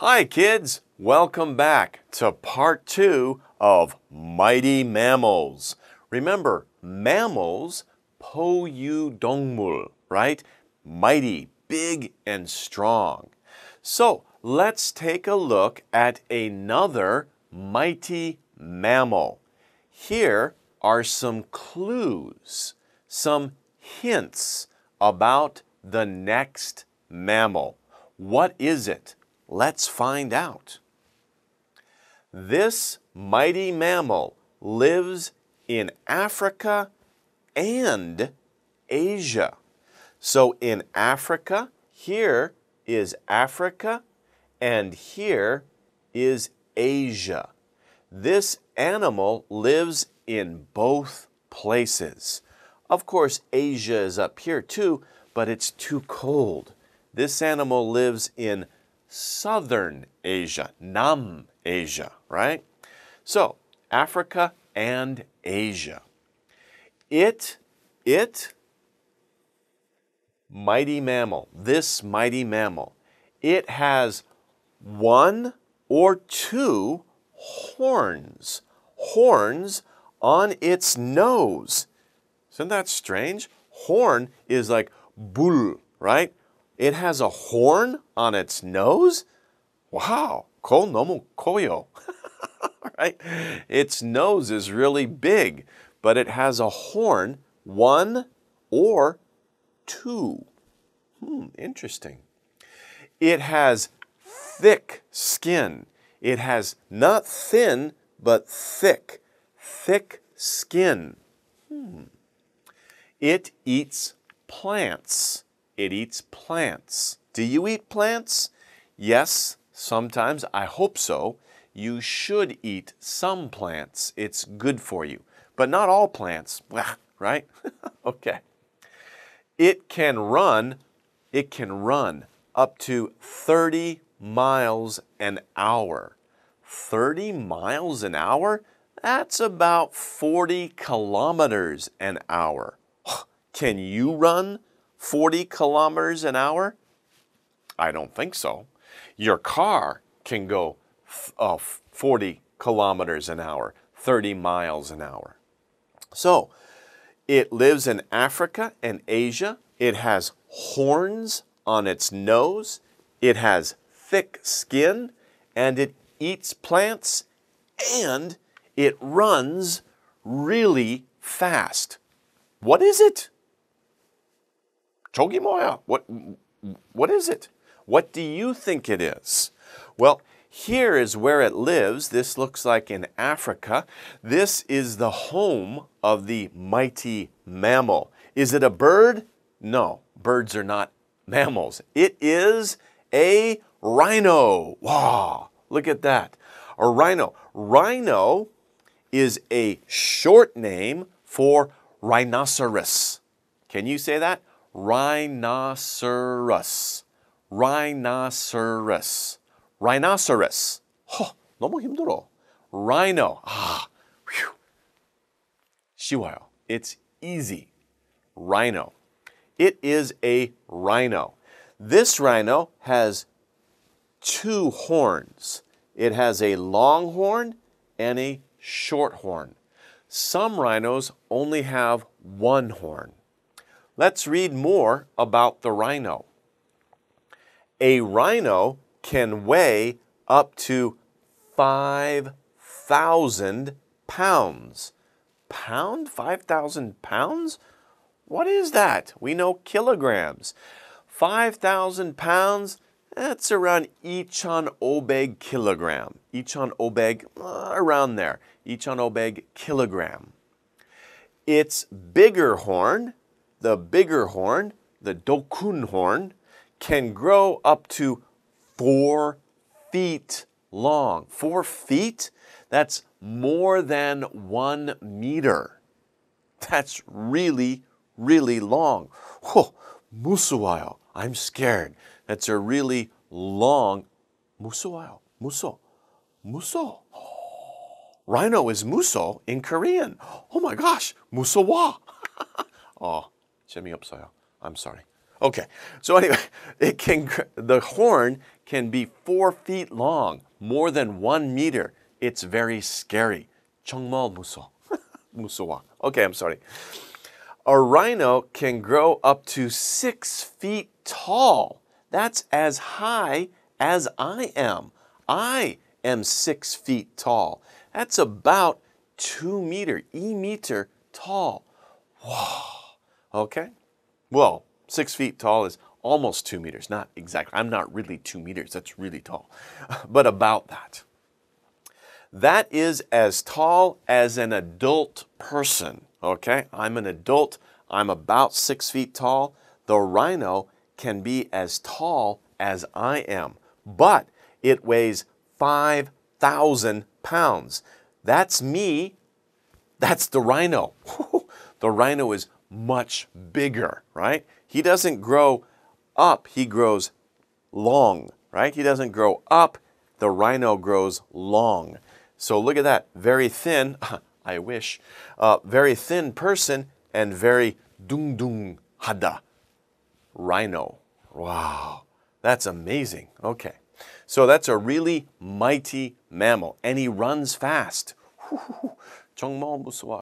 Hi, kids. Welcome back to part two of Mighty Mammals. Remember, mammals, po poyu dongmul, right? Mighty, big, and strong. So let's take a look at another mighty mammal. Here are some clues, some hints about the next mammal. What is it? Let's find out. This mighty mammal lives in Africa and Asia. So in Africa, here is Africa, and here is Asia. This animal lives in both places. Of course, Asia is up here too, but it's too cold. This animal lives in southern Asia, Nam Asia, right? So, Africa and Asia. It, it, mighty mammal, this mighty mammal, it has one or two horns, horns on its nose. Isn't that strange? Horn is like bull, right? It has a horn on its nose? Wow, ko nomu koyo. right? Its nose is really big, but it has a horn, one or two. Hmm, interesting. It has thick skin. It has not thin, but thick, thick skin. Hmm. It eats plants. It eats plants. Do you eat plants? Yes, sometimes. I hope so. You should eat some plants. It's good for you. But not all plants, right? okay. It can run, it can run up to 30 miles an hour. 30 miles an hour? That's about 40 kilometers an hour. Can you run 40 kilometers an hour? I don't think so. Your car can go uh, 40 kilometers an hour, 30 miles an hour. So, it lives in Africa and Asia. It has horns on its nose. It has thick skin and it eats plants and it runs really fast. What is it? Togimoya, what, what is it? What do you think it is? Well, here is where it lives. This looks like in Africa. This is the home of the mighty mammal. Is it a bird? No, birds are not mammals. It is a rhino. Wow, look at that. A rhino. Rhino is a short name for rhinoceros. Can you say that? Rhinoceros. Rhinoceros. Rhinoceros. 허, 너무 힘들어. Rhino. 아, 휴. 쉬워요. It's easy. Rhino. It is a rhino. This rhino has two horns. It has a long horn and a short horn. Some rhinos only have one horn. Let's read more about the rhino. A rhino can weigh up to 5,000 pounds. Pound? 5,000 pounds? What is that? We know kilograms. 5,000 pounds, that's around Ichon obeg kilogram. Ichon obeg, uh, around there. Ichon obeg kilogram. Its bigger horn, the bigger horn, the dokun horn, can grow up to four feet long. Four feet? That's more than one meter. That's really, really long. Whoa, musuwayo. I'm scared. That's a really long musuwayo. Muso. Muso. Rhino is muso in Korean. Oh my gosh, musowa. oh, 재미없어요. I'm sorry. Okay, so anyway, it can the horn can be four feet long, more than one meter. It's very scary. 정말 무서워. 무서워. Okay, I'm sorry. A rhino can grow up to six feet tall. That's as high as I am. I am six feet tall. That's about two meter, e meter tall. Wow. Okay. Well, six feet tall is almost two meters. Not exactly. I'm not really two meters. That's really tall. But about that. That is as tall as an adult person. Okay. I'm an adult. I'm about six feet tall. The rhino can be as tall as I am, but it weighs 5,000 pounds. That's me. That's the rhino. the rhino is much bigger, right? He doesn't grow up, he grows long, right? He doesn't grow up, the rhino grows long. So look at that, very thin, I wish, uh, very thin person and very dung dung hada, rhino. Wow, that's amazing. Okay, so that's a really mighty mammal and he runs fast. 정말 무서워.